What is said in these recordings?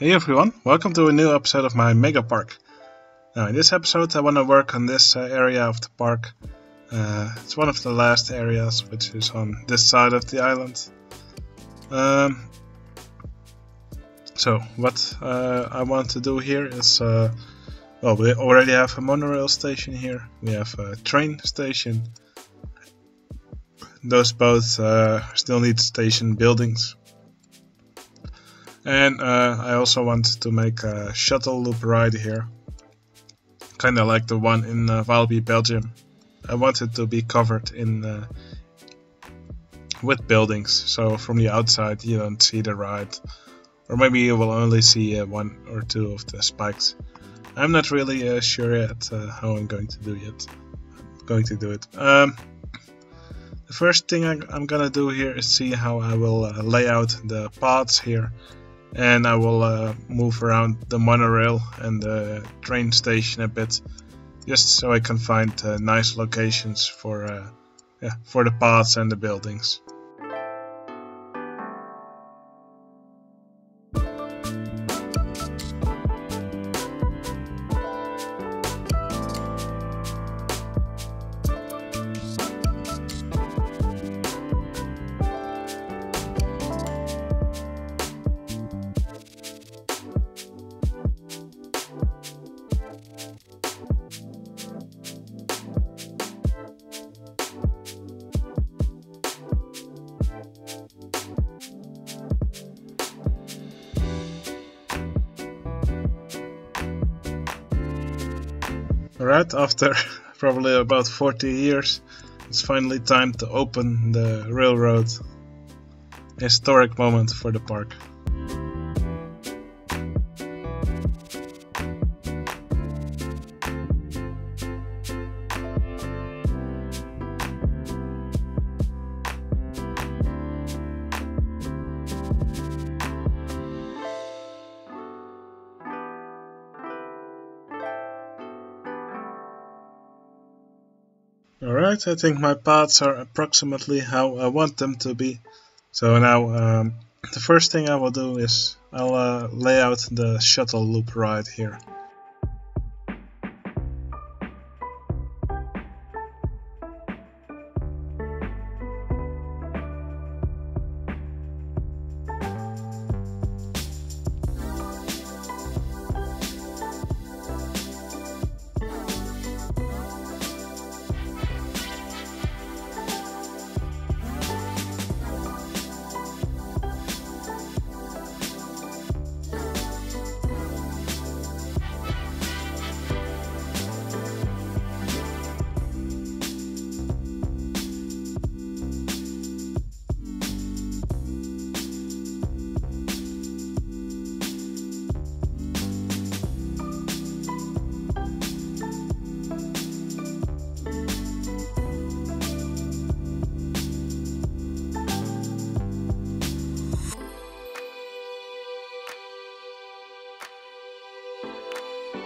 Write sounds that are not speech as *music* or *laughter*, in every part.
Hey everyone, welcome to a new episode of my Mega Park. Now in this episode I want to work on this uh, area of the park. Uh, it's one of the last areas which is on this side of the island. Um, so what uh, I want to do here is, uh, well we already have a monorail station here, we have a train station. Those both uh, still need station buildings. And uh, I also want to make a shuttle loop ride here. Kinda like the one in uh, Walibi, Belgium. I want it to be covered in uh, with buildings, so from the outside you don't see the ride. Or maybe you will only see uh, one or two of the spikes. I'm not really uh, sure yet uh, how I'm going to do it. I'm going to do it. Um, the first thing I, am gonna do here is see how I will uh, lay out the paths here and I will uh, move around the monorail and the train station a bit just so I can find uh, nice locations for uh, yeah, for the paths and the buildings. Alright, after *laughs* probably about 40 years, it's finally time to open the railroad. Historic moment for the park. Alright, I think my paths are approximately how I want them to be. So now um, the first thing I will do is I'll uh, lay out the shuttle loop right here.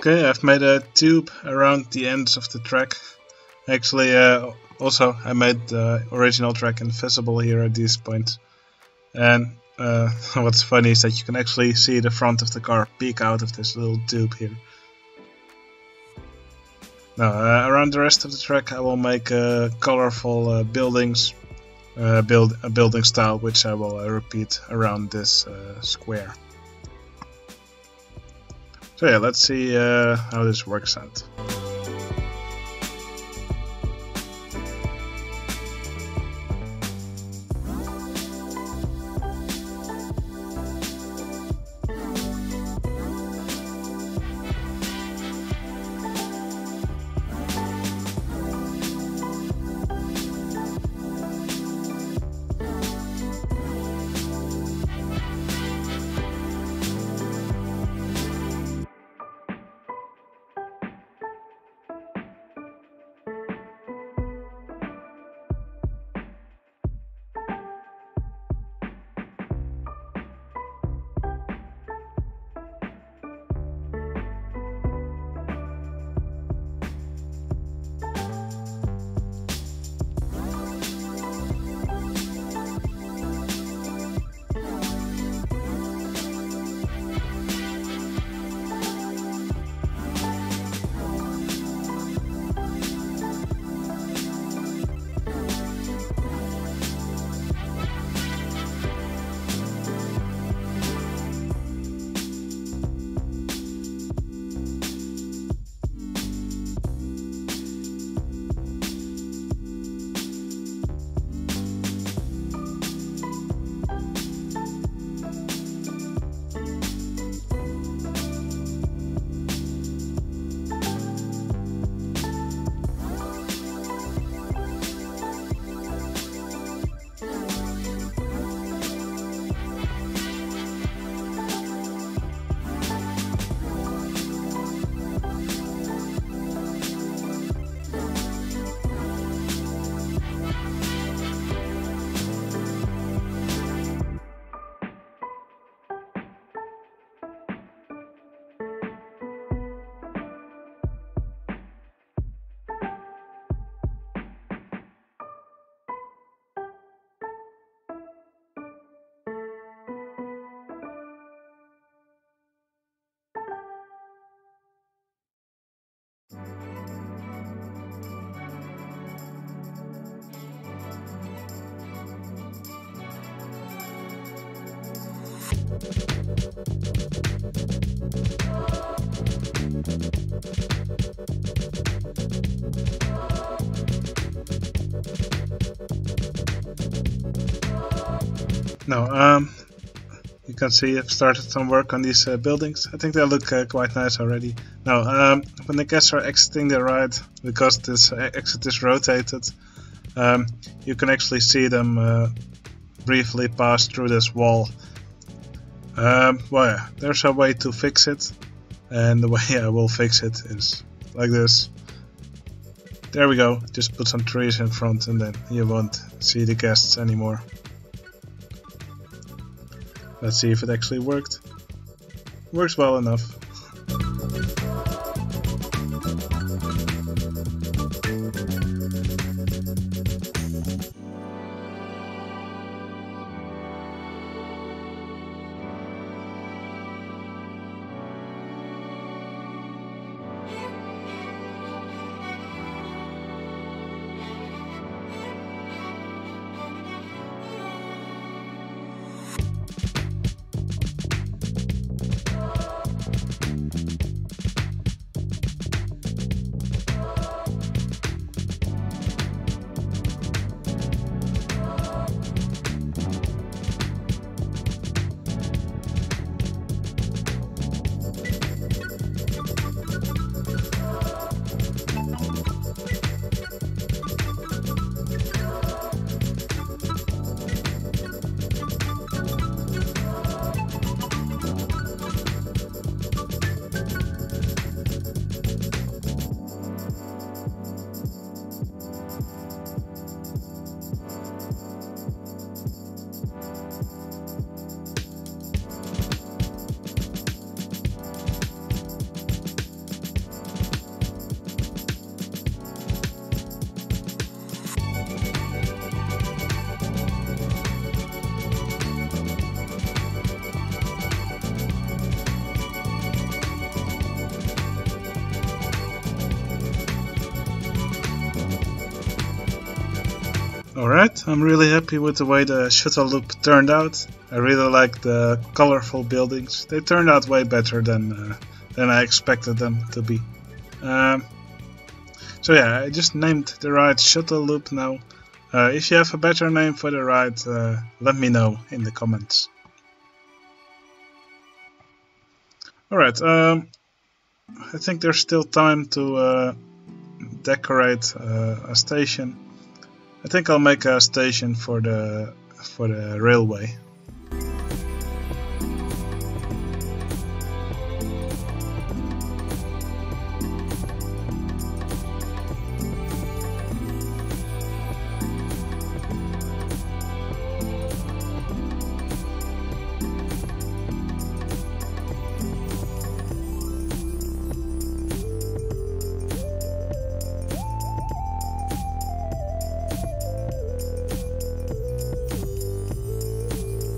Okay, I've made a tube around the ends of the track. Actually, uh, also I made the original track invisible here at this point. And uh, *laughs* what's funny is that you can actually see the front of the car peek out of this little tube here. Now, uh, around the rest of the track I will make uh, colorful uh, buildings, uh, build a building style which I will repeat around this square. So yeah, let's see uh, how this works out. Now, um, you can see I've started some work on these uh, buildings. I think they look uh, quite nice already. Now, um, when the guests are exiting the ride, because this uh, exit is rotated, um, you can actually see them uh, briefly pass through this wall um, well, yeah, there's a way to fix it, and the way *laughs* I will fix it is like this. There we go, just put some trees in front and then you won't see the guests anymore. Let's see if it actually worked. Works well enough. Alright, I'm really happy with the way the shuttle loop turned out. I really like the colorful buildings. They turned out way better than uh, than I expected them to be. Um, so yeah, I just named the ride Shuttle Loop now. Uh, if you have a better name for the ride, uh, let me know in the comments. Alright, um, I think there's still time to uh, decorate uh, a station. I think I'll make a station for the for the railway.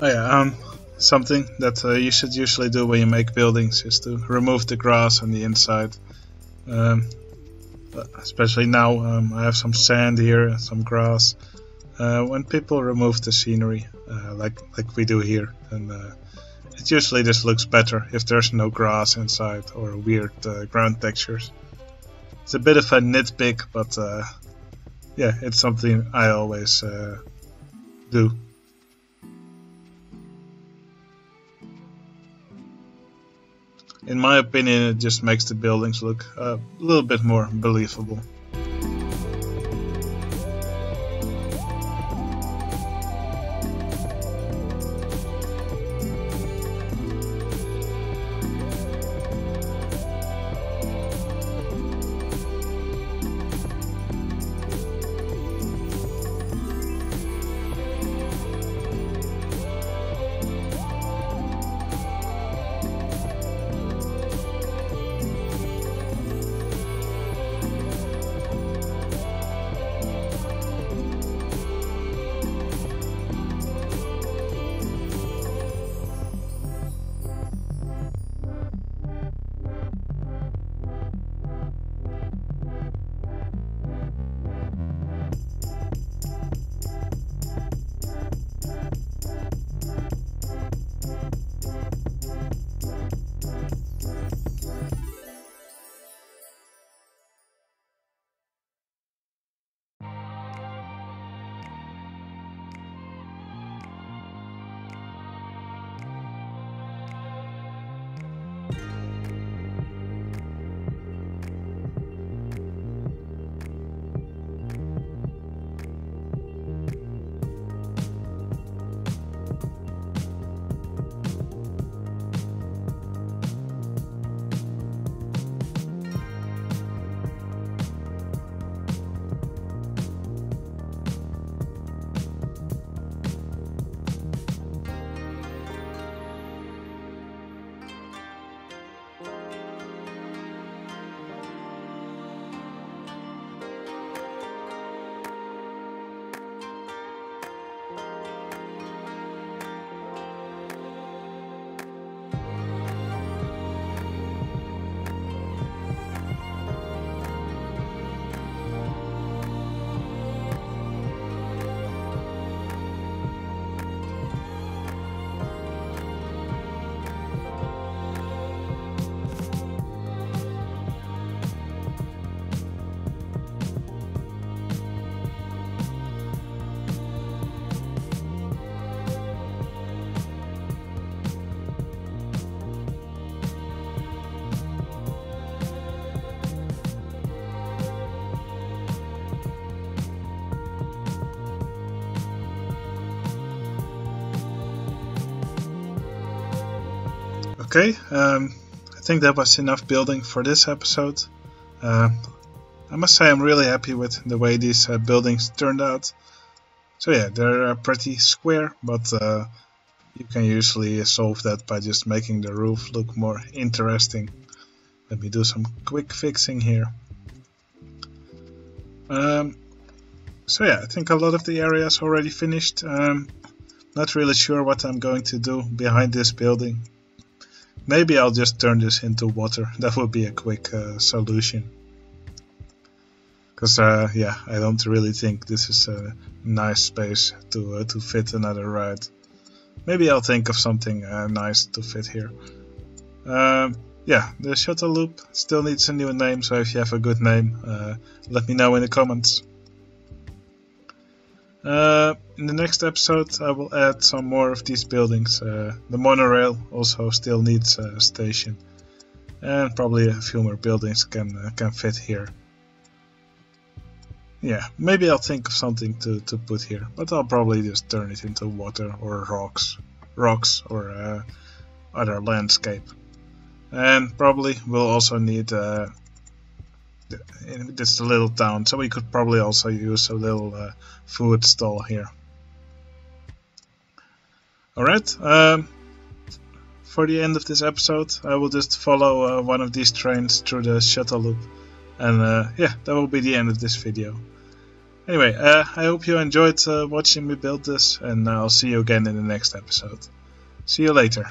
Oh yeah, um, something that uh, you should usually do when you make buildings is to remove the grass on the inside. Um, especially now, um, I have some sand here and some grass. Uh, when people remove the scenery, uh, like like we do here, and uh, it usually just looks better if there's no grass inside or weird uh, ground textures. It's a bit of a nitpick, but uh, yeah, it's something I always do. In my opinion, it just makes the buildings look uh, a little bit more believable. Okay, um, I think that was enough building for this episode. Uh, I must say I'm really happy with the way these uh, buildings turned out. So yeah, they're uh, pretty square, but uh, you can usually solve that by just making the roof look more interesting. Let me do some quick fixing here. Um, so yeah, I think a lot of the area is already finished. Um, not really sure what I'm going to do behind this building. Maybe I'll just turn this into water. *laughs* That would be a quick uh, solution. Because uh, yeah, I don't really think this is a nice space to uh, to fit another ride. Maybe I'll think of something uh, nice to fit here. Um, yeah, the shuttle loop still needs a new name, so if you have a good name, uh, let me know in the comments. Uh, in the next episode I will add some more of these buildings. Uh, the monorail also still needs a station. And probably a few more buildings can, uh, can fit here. Yeah, maybe I'll think of something to, to put here, but I'll probably just turn it into water or rocks, rocks or uh, other landscape. And probably we'll also need uh, this little town, so we could probably also use a little uh, food stall here. Alright, um, for the end of this episode, I will just follow uh, one of these trains through the shuttle loop. And uh, yeah, that will be the end of this video. Anyway, uh, I hope you enjoyed uh, watching me build this, and I'll see you again in the next episode. See you later.